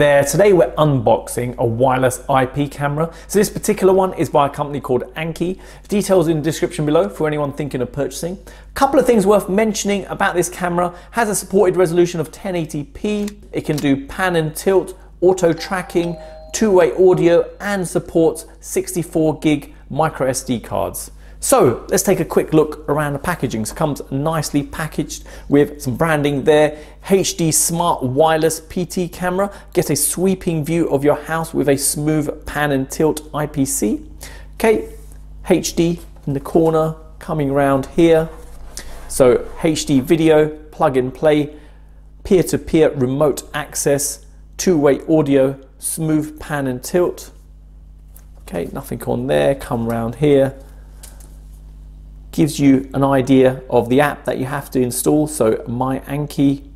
There, today we're unboxing a wireless IP camera. So this particular one is by a company called Annke. Details in the description below for anyone thinking of purchasing. A couple of things worth mentioning about this camera. Has a supported resolution of 1080p. It can do pan and tilt, auto tracking, two-way audio and supports 64 gig micro SD cards. So let's take a quick look around the packaging. So it comes nicely packaged with some branding there. HD Smart Wireless PT camera. Get a sweeping view of your house with a smooth pan and tilt IPC. Okay, HD in the corner coming around here. So HD video, plug and play, peer-to-peer -peer remote access, two-way audio, smooth pan and tilt. Okay, nothing on there, come around here gives you an idea of the app that you have to install. So My Annke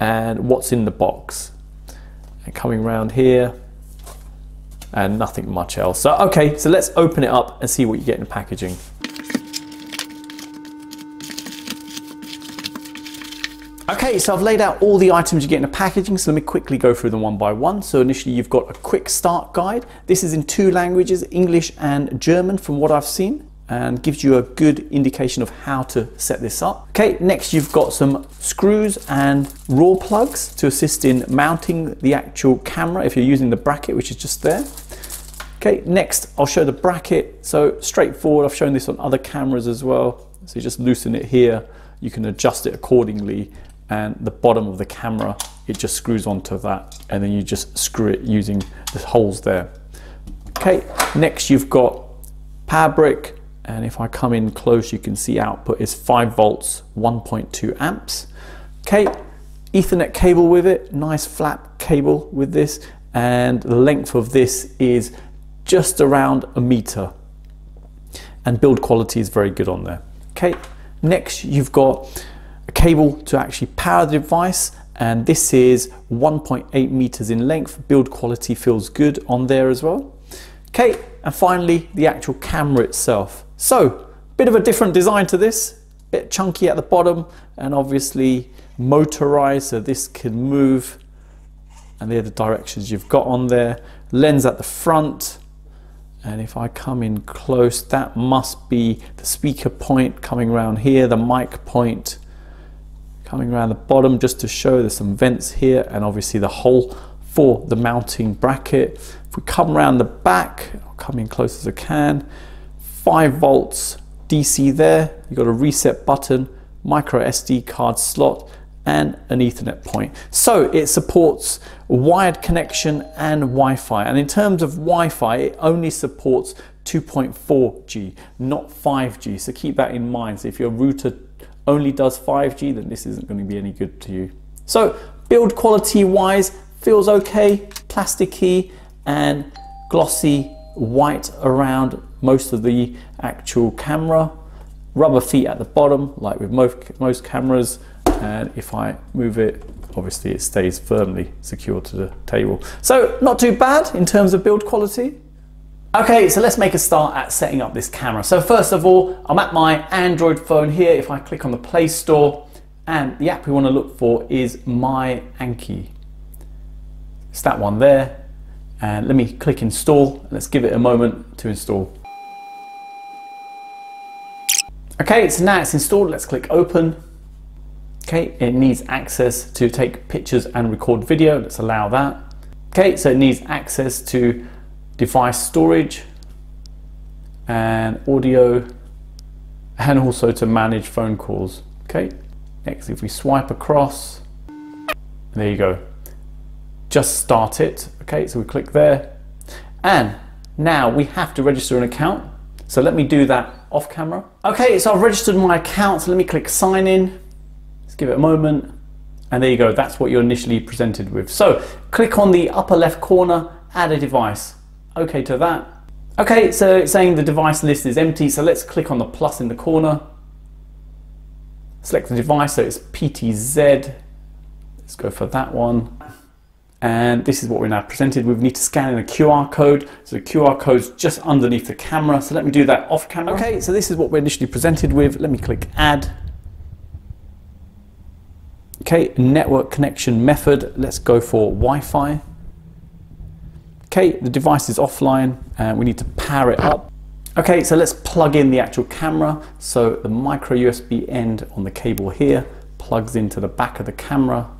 and what's in the box. And coming around here and nothing much else. So, okay, so let's open it up and see what you get in the packaging. Okay, so I've laid out all the items you get in the packaging, so let me quickly go through them one by one. So initially you've got a quick start guide. This is in two languages, English and German from what I've seen and gives you a good indication of how to set this up. Okay, next you've got some screws and raw plugs to assist in mounting the actual camera if you're using the bracket which is just there. Okay, next I'll show the bracket. So straightforward, I've shown this on other cameras as well. So you just loosen it here, you can adjust it accordingly and the bottom of the camera, it just screws onto that and then you just screw it using the holes there. Okay, next you've got power brick, and if I come in close you can see output is 5 volts 1.2 amps. Okay ethernet cable with it nice flat cable with this. And the length of this is just around a meter. And build quality is very good on there. Okay next you've got a cable to actually power the device. And this is 1.8 meters in length. Build quality feels good on there as well. Okay and finally the actual camera itself so, bit of a different design to this, bit chunky at the bottom and obviously motorized so this can move and the directions you've got on there. Lens at the front and if I come in close that must be the speaker point coming around here, the mic point coming around the bottom just to show there's some vents here and obviously the hole for the mounting bracket. If we come around the back, I'll come in close as I can, 5 volts DC there, you've got a reset button, micro SD card slot, and an Ethernet point. So it supports wired connection and Wi-Fi. And in terms of Wi-Fi, it only supports 2.4G, not 5G. So keep that in mind. So if your router only does 5G, then this isn't going to be any good to you. So build quality wise, feels okay, plasticky and glossy white around most of the actual camera, rubber feet at the bottom, like with most, most cameras, and if I move it, obviously it stays firmly secured to the table. So not too bad in terms of build quality. Okay, so let's make a start at setting up this camera. So first of all, I'm at my Android phone here. If I click on the Play Store, and the app we want to look for is My Annke. It's that one there. And let me click install. Let's give it a moment to install. Okay, so now it's installed. Let's click open. Okay, it needs access to take pictures and record video. Let's allow that. Okay, so it needs access to device storage and audio and also to manage phone calls. Okay, next if we swipe across, there you go. Just start it. Okay, so we click there and now we have to register an account. So let me do that off camera. Okay, so I've registered my account, so let me click sign in. Let's give it a moment. And there you go, that's what you're initially presented with. So click on the upper left corner, add a device. Okay to that. Okay, so it's saying the device list is empty, so let's click on the plus in the corner. Select the device, so it's PTZ. Let's go for that one and this is what we're now presented with. We need to scan in a QR code. So the QR code's just underneath the camera. So let me do that off camera. Okay, so this is what we're initially presented with. Let me click add. Okay, network connection method. Let's go for Wi-Fi. Okay, the device is offline and we need to power it up. Okay, so let's plug in the actual camera. So the micro USB end on the cable here plugs into the back of the camera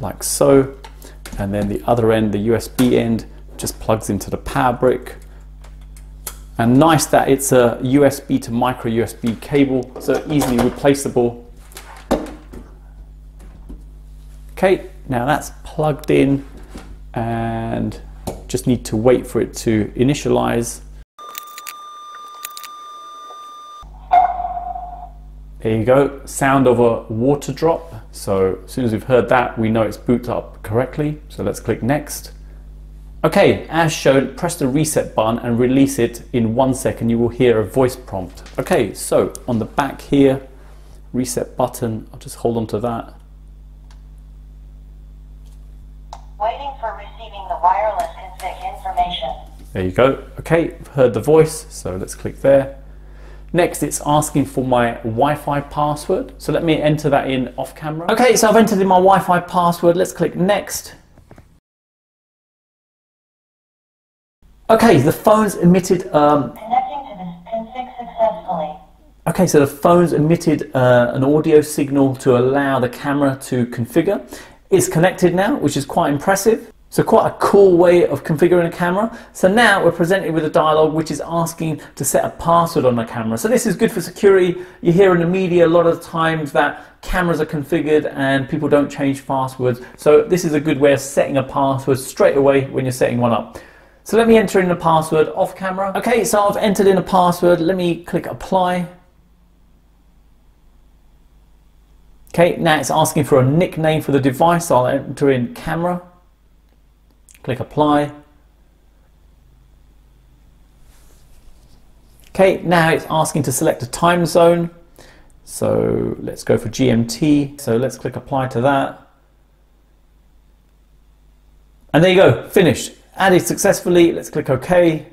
like so. And then the other end, the USB end, just plugs into the power brick. And nice that it's a USB to micro USB cable, so easily replaceable. Okay, now that's plugged in and just need to wait for it to initialize. There you go, sound of a water drop. So as soon as we've heard that, we know it's booted up correctly. So let's click next. Okay, as shown, press the reset button and release it in one second. You will hear a voice prompt. Okay, so on the back here, reset button, I'll just hold on to that. Waiting for receiving the wireless config information. There you go. Okay, heard the voice, so let's click there. Next, it's asking for my Wi-Fi password. So let me enter that in off camera. Okay, so I've entered in my Wi-Fi password. Let's click next. Okay, the phone's emitted. Um, okay, so the phone's emitted uh, an audio signal to allow the camera to configure. It's connected now, which is quite impressive. So quite a cool way of configuring a camera. So now we're presented with a dialog which is asking to set a password on the camera. So this is good for security. You hear in the media a lot of times that cameras are configured and people don't change passwords. So this is a good way of setting a password straight away when you're setting one up. So let me enter in the password off camera. Okay, so I've entered in a password. Let me click apply. Okay, now it's asking for a nickname for the device. I'll enter in camera. Click apply. Okay, now it's asking to select a time zone. So let's go for GMT. So let's click apply to that. And there you go, finished added successfully. Let's click OK.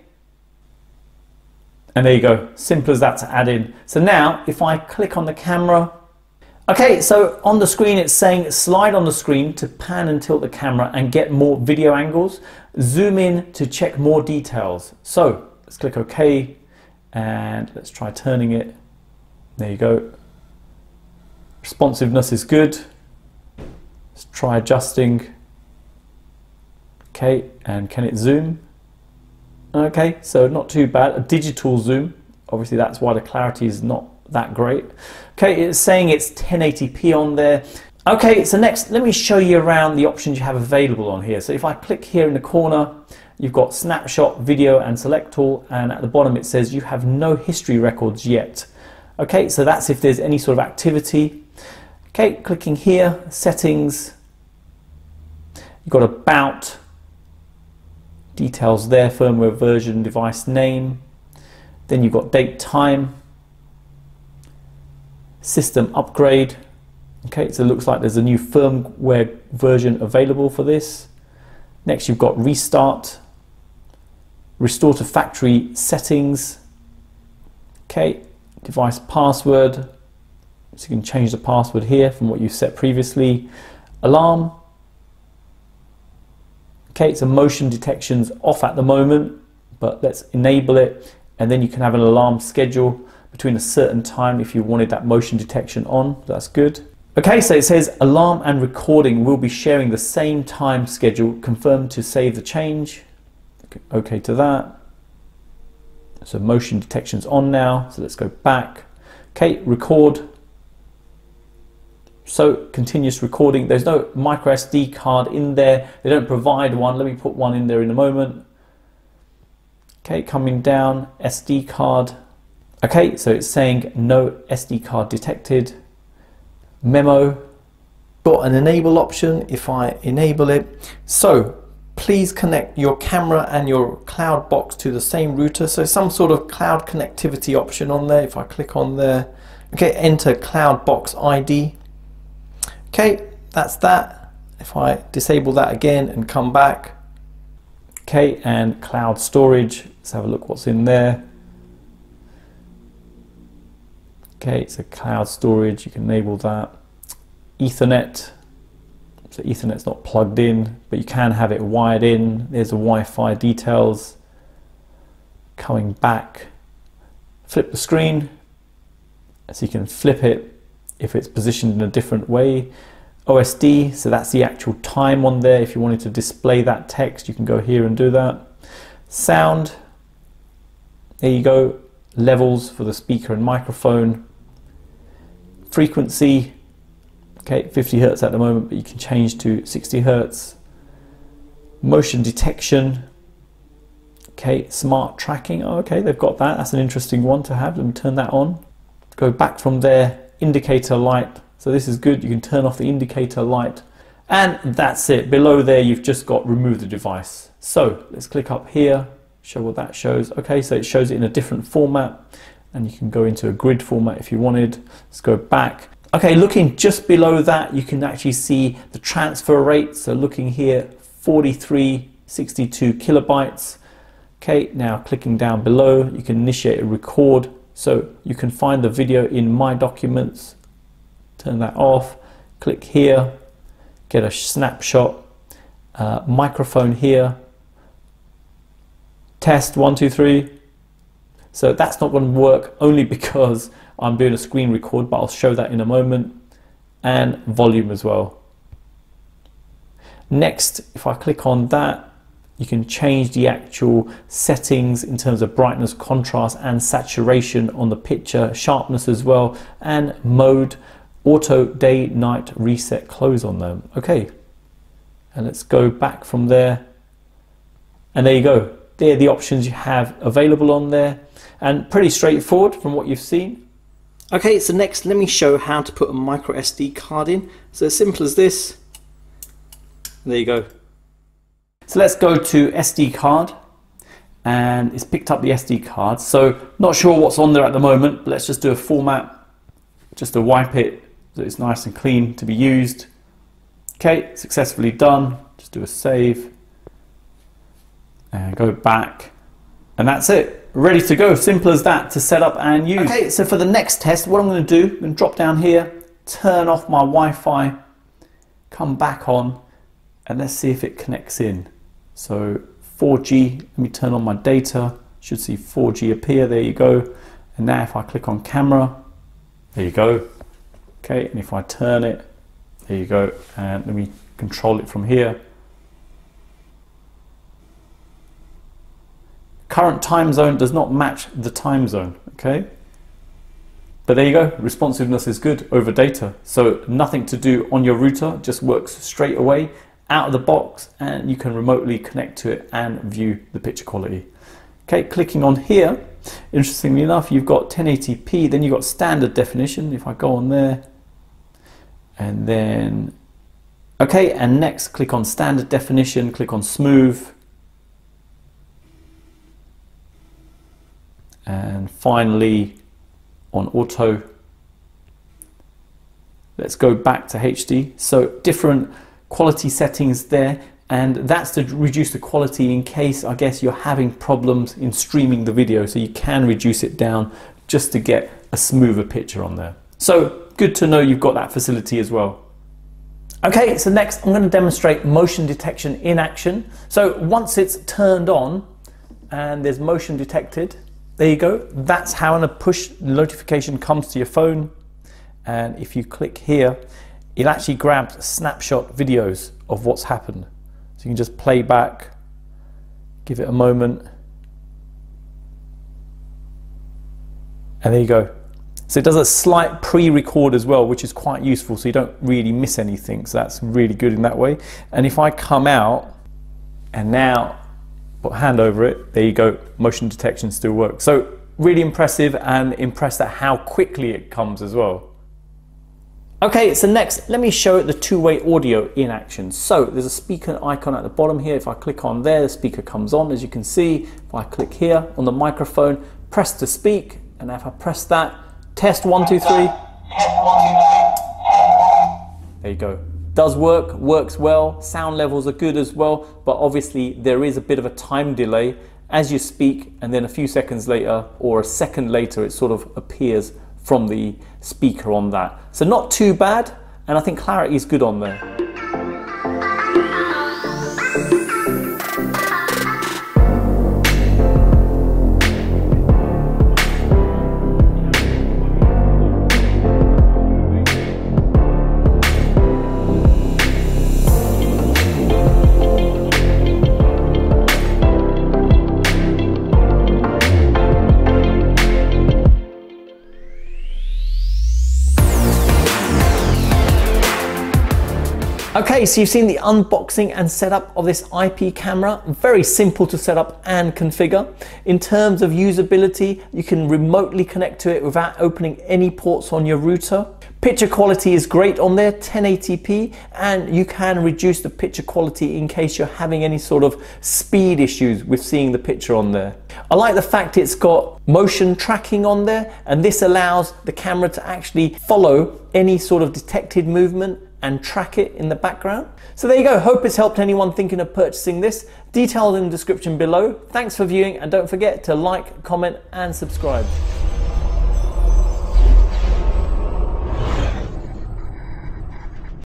And there you go, simple as that to add in. So now if I click on the camera, okay, so on the screen it's saying slide on the screen to pan and tilt the camera and get more video angles. Zoom in to check more details. So let's click OK and let's try turning it. There you go. Responsiveness is good. Let's try adjusting. Okay, and can it zoom? Okay, so not too bad. A digital zoom, obviously that's why the clarity is not that great. Okay, it's saying it's 1080p on there. Okay, so next, let me show you around the options you have available on here. So if I click here in the corner, you've got snapshot, video, and select all, and at the bottom it says you have no history records yet. Okay, so that's if there's any sort of activity. Okay, clicking here, settings, you've got about, details there, firmware version, device name. Then you've got date, time, system upgrade. Okay, so it looks like there's a new firmware version available for this. Next, you've got restart, restore to factory settings. Okay, device password. So you can change the password here from what you set previously. Alarm, Okay, so motion detection's off at the moment, but let's enable it and then you can have an alarm schedule between a certain time if you wanted that motion detection on. That's good. Okay, so it says alarm and recording will be sharing the same time schedule. Confirm to save the change. Okay to that. So motion detection's on now. So let's go back. Okay, record. So continuous recording, there's no micro SD card in there. They don't provide one. Let me put one in there in a moment. Okay, coming down, SD card. Okay, so it's saying no SD card detected. Memo. Got an enable option if I enable it. So please connect your camera and your cloud box to the same router. So some sort of cloud connectivity option on there. If I click on there, okay, enter cloud box ID. Okay, that's that. If I disable that again and come back, okay, and cloud storage, let's have a look what's in there. Okay, so cloud storage, you can enable that. Ethernet, So Ethernet's not plugged in, but you can have it wired in. There's the Wi-Fi details. Coming back, flip the screen, so you can flip it if it's positioned in a different way. OSD, so that's the actual time on there. If you wanted to display that text, you can go here and do that. Sound, there you go. Levels for the speaker and microphone. Frequency, okay, 50 hertz at the moment, but you can change to 60 hertz. Motion detection, okay, smart tracking. Oh, okay, they've got that. That's an interesting one to have. Let me turn that on. Go back from there, indicator light. So this is good. You can turn off the indicator light. And that's it. Below there, you've just got remove the device. So let's click up here, show what that shows. Okay, so it shows it in a different format and you can go into a grid format if you wanted. Let's go back. Okay, looking just below that, you can actually see the transfer rate. So looking here, 4362 kilobytes. Okay, now clicking down below, you can initiate a record so you can find the video in My Documents, turn that off, click here, get a snapshot, uh, microphone here, test one, two, three. So that's not going to work only because I'm doing a screen record, but I'll show that in a moment, and volume as well. Next, if I click on that, you can change the actual settings in terms of brightness, contrast and saturation on the picture, sharpness as well, and mode, auto day, night, reset, close on them. Okay, and let's go back from there. And there you go. There are the options you have available on there and pretty straightforward from what you've seen. Okay, so next let me show how to put a micro SD card in. So as simple as this, there you go. So let's go to SD card and it's picked up the SD card. So not sure what's on there at the moment, but let's just do a format just to wipe it so it's nice and clean to be used. Okay, successfully done. Just do a save and go back and that's it. Ready to go, simple as that to set up and use. Okay, so for the next test, what I'm gonna do, I'm gonna drop down here, turn off my Wi-Fi, come back on, and let's see if it connects in. So 4G, let me turn on my data, should see 4G appear, there you go. And now if I click on camera, there you go. Okay, and if I turn it, there you go. And let me control it from here. Current time zone does not match the time zone, okay? But there you go, responsiveness is good over data. So nothing to do on your router, just works straight away out of the box and you can remotely connect to it and view the picture quality. Okay, clicking on here, interestingly enough, you've got 1080p, then you've got standard definition. If I go on there and then, okay, and next click on standard definition, click on smooth. And finally on auto, let's go back to HD. So different quality settings there and that's to reduce the quality in case I guess you're having problems in streaming the video so you can reduce it down just to get a smoother picture on there. So good to know you've got that facility as well. Okay, so next I'm going to demonstrate motion detection in action. So once it's turned on and there's motion detected, there you go. That's how a push notification comes to your phone. And if you click here, it actually grabs snapshot videos of what's happened. So you can just play back, give it a moment, and there you go. So it does a slight pre-record as well, which is quite useful, so you don't really miss anything. So that's really good in that way. And if I come out and now hand over it, there you go, motion detection still works. So really impressive and impressed at how quickly it comes as well. Okay, so next, let me show the two-way audio in action. So there's a speaker icon at the bottom here. If I click on there, the speaker comes on, as you can see. If I click here on the microphone, press to speak, and if I press that, test one, two, three. There you go. Does work, works well, sound levels are good as well, but obviously there is a bit of a time delay as you speak, and then a few seconds later, or a second later, it sort of appears from the speaker on that. So not too bad, and I think clarity is good on there. Okay, so you've seen the unboxing and setup of this IP camera. Very simple to set up and configure. In terms of usability, you can remotely connect to it without opening any ports on your router. Picture quality is great on there, 1080p, and you can reduce the picture quality in case you're having any sort of speed issues with seeing the picture on there. I like the fact it's got motion tracking on there, and this allows the camera to actually follow any sort of detected movement and track it in the background. So there you go. Hope it's helped anyone thinking of purchasing this. Detailed in the description below. Thanks for viewing and don't forget to like, comment and subscribe.